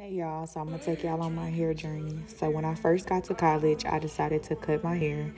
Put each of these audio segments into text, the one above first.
Hey y'all, so I'm gonna take y'all on my hair journey. So when I first got to college, I decided to cut my hair.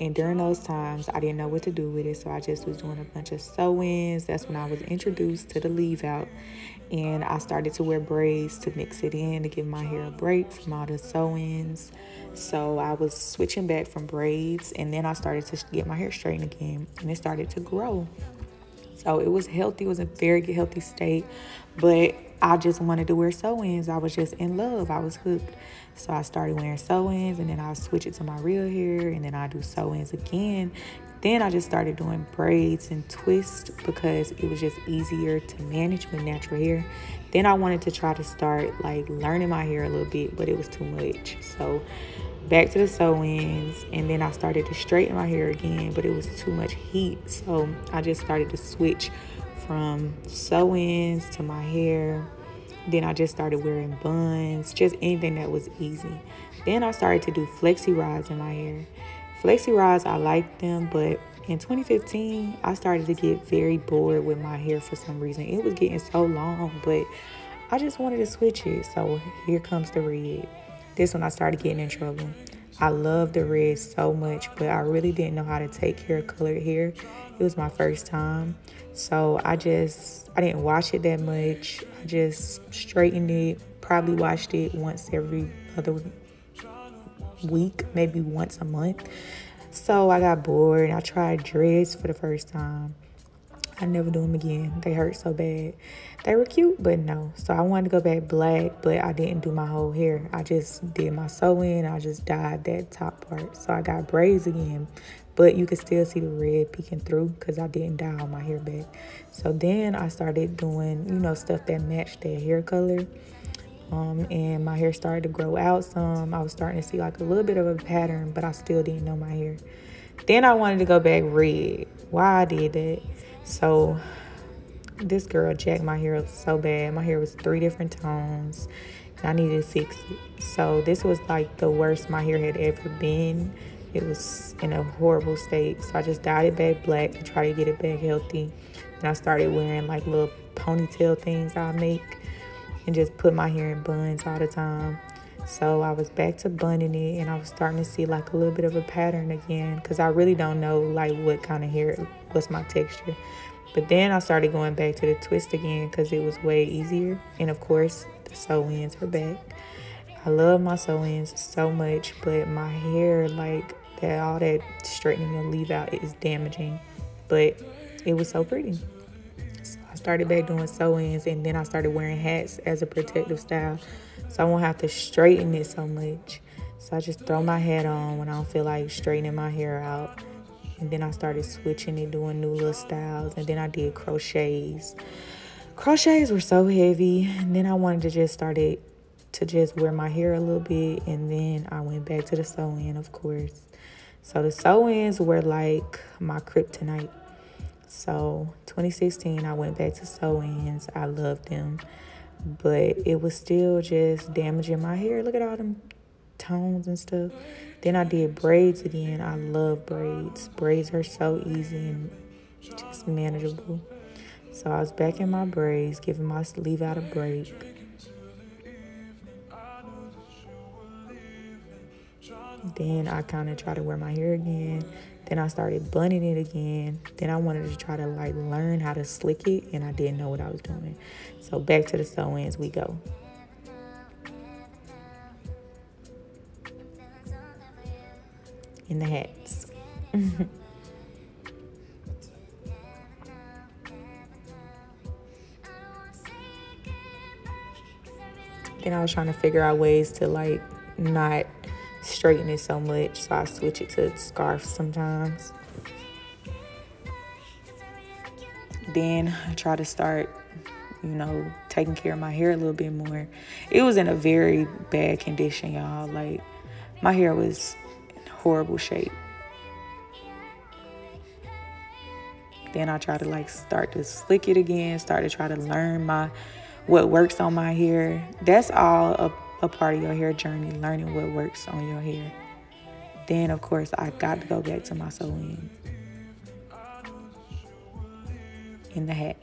And during those times, I didn't know what to do with it. So I just was doing a bunch of sew-ins. That's when I was introduced to the leave out. And I started to wear braids to mix it in to give my hair a break from all the sew-ins. So I was switching back from braids and then I started to get my hair straightened again and it started to grow. So it was healthy, it was a very healthy state. But I just wanted to wear sew-ins. I was just in love. I was hooked. So I started wearing sew-ins and then I switch it to my real hair and then I do sew-ins again. Then I just started doing braids and twists because it was just easier to manage with natural hair. Then I wanted to try to start like learning my hair a little bit, but it was too much. So back to the sew-ins and then I started to straighten my hair again, but it was too much heat. So I just started to switch from sew-ins to my hair. Then I just started wearing buns, just anything that was easy. Then I started to do flexi rods in my hair. Flexi rods, I liked them, but in 2015, I started to get very bored with my hair for some reason. It was getting so long, but I just wanted to switch it. So here comes the red. This one I started getting in trouble. I love the red so much, but I really didn't know how to take care of colored hair. It was my first time. So I just, I didn't wash it that much. I just straightened it, probably washed it once every other week, maybe once a month. So I got bored. and I tried dreads for the first time. I never do them again. They hurt so bad. They were cute, but no. So I wanted to go back black, but I didn't do my whole hair. I just did my sew-in. I just dyed that top part. So I got braids again, but you could still see the red peeking through because I didn't dye all my hair back. So then I started doing, you know, stuff that matched that hair color. Um, and my hair started to grow out some. I was starting to see like a little bit of a pattern, but I still didn't know my hair. Then I wanted to go back red. Why I did that? So this girl jacked my hair so bad. My hair was three different tones. I needed it. So this was like the worst my hair had ever been. It was in a horrible state. So I just dyed it back black to try to get it back healthy. And I started wearing like little ponytail things I make and just put my hair in buns all the time. So I was back to bunning it and I was starting to see like a little bit of a pattern again because I really don't know like what kind of hair, what's my texture. But then I started going back to the twist again because it was way easier. And of course, the sew-ins are back. I love my sew-ins so much, but my hair, like that, all that straightening and leave out is damaging. But it was so pretty. Started back doing sew-ins and then I started wearing hats as a protective style so I won't have to straighten it so much. So I just throw my hat on when I don't feel like straightening my hair out. And then I started switching and doing new little styles. And then I did crochets. Crochets were so heavy. And then I wanted to just start it to just wear my hair a little bit. And then I went back to the sew-in, of course. So the sew-ins were like my kryptonite. So 2016, I went back to sew-ins. I loved them but it was still just damaging my hair. Look at all them tones and stuff. Then I did braids again. I love braids. Braids are so easy and just manageable. So I was back in my braids, giving my leave out a break. Then I kind of tried to wear my hair again. Then I started bunning it again. Then I wanted to try to like learn how to slick it and I didn't know what I was doing. So back to the sew-ins we go. In the hats. then I was trying to figure out ways to like not straighten it so much, so I switch it to scarf sometimes. Then I try to start, you know, taking care of my hair a little bit more. It was in a very bad condition, y'all. Like, my hair was in horrible shape. Then I try to like start to slick it again, start to try to learn my what works on my hair. That's all a a part of your hair journey, learning what works on your hair. Then, of course, I got to go back to my sewing in the hat.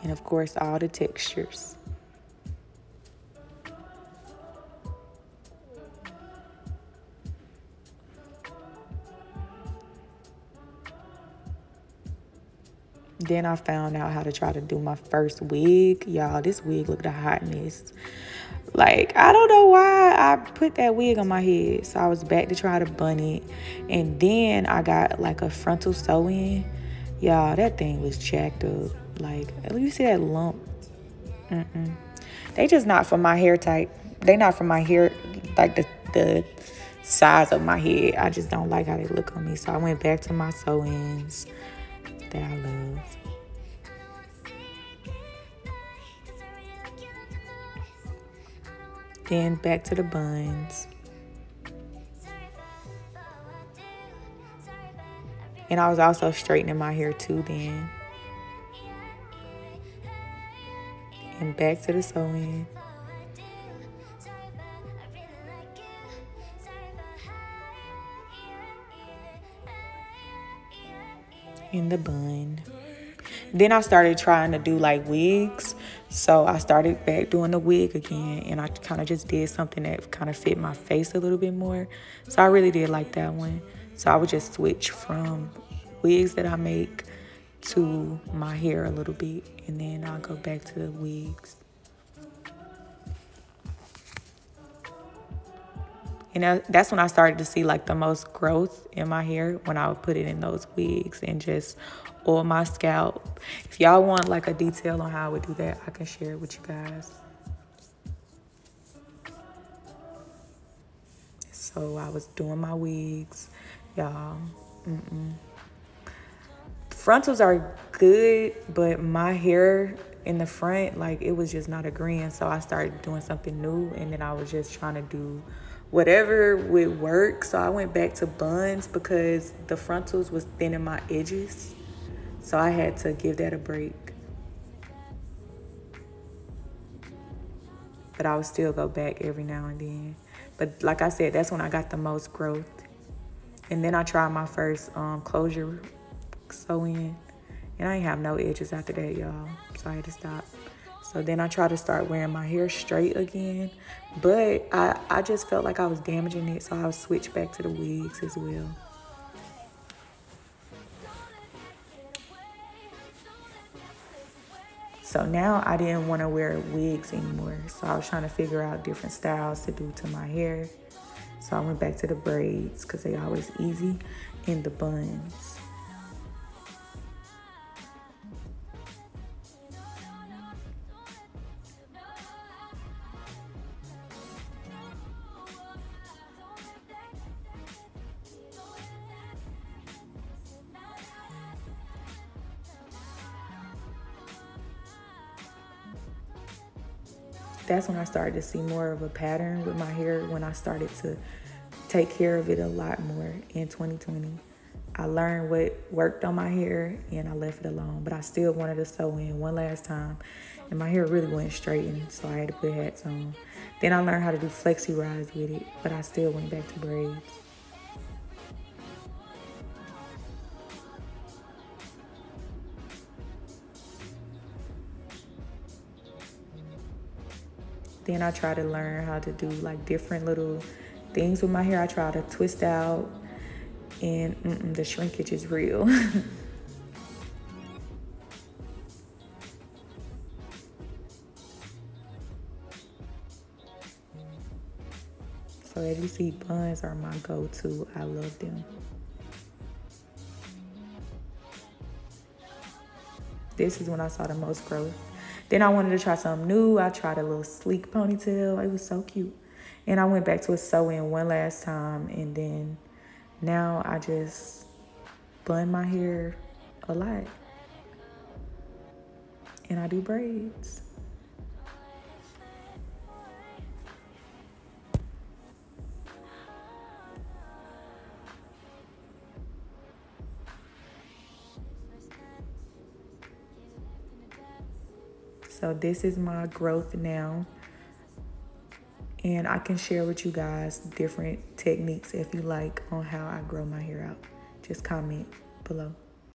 And of course, all the textures. Then I found out how to try to do my first wig. Y'all, this wig looked a hotness. Like, I don't know why I put that wig on my head. So I was back to try to bun it. And then I got like a frontal sew-in. Y'all, that thing was jacked up. Like, you see that lump? Mm-mm. They just not for my hair type. They not for my hair, like the, the size of my head. I just don't like how they look on me. So I went back to my sew-ins that I love. Then back to the buns. And I was also straightening my hair too then. And back to the sew-in. In the bun. Then I started trying to do like wigs. So I started back doing the wig again and I kind of just did something that kind of fit my face a little bit more. So I really did like that one. So I would just switch from wigs that I make to my hair a little bit and then I'll go back to the wigs. And that's when I started to see like the most growth in my hair when I would put it in those wigs and just oil my scalp. If y'all want like a detail on how I would do that, I can share it with you guys. So I was doing my wigs, y'all. Mm -mm. Frontals are good, but my hair in the front, like it was just not agreeing. So I started doing something new and then I was just trying to do whatever would work. So I went back to buns because the frontals was thinning my edges. So I had to give that a break. But I would still go back every now and then. But like I said, that's when I got the most growth. And then I tried my first um, closure sew-in. And I ain't have no edges after that, y'all. So I had to stop. So then I tried to start wearing my hair straight again. But I, I just felt like I was damaging it. So I switched back to the wigs as well. So now I didn't want to wear wigs anymore. So I was trying to figure out different styles to do to my hair. So I went back to the braids because they always easy and the buns. That's when I started to see more of a pattern with my hair when I started to take care of it a lot more in 2020. I learned what worked on my hair and I left it alone, but I still wanted to sew in one last time and my hair really went straightened, so I had to put hats on. Then I learned how to do flexi rods with it, but I still went back to braids. Then I try to learn how to do like different little things with my hair. I try to twist out and mm -mm, the shrinkage is real. so as you see, buns are my go-to. I love them. This is when I saw the most growth. Then I wanted to try something new. I tried a little sleek ponytail. It was so cute. And I went back to a sew-in one last time. And then now I just bun my hair a lot. And I do braids. So this is my growth now. And I can share with you guys different techniques if you like on how I grow my hair out. Just comment below.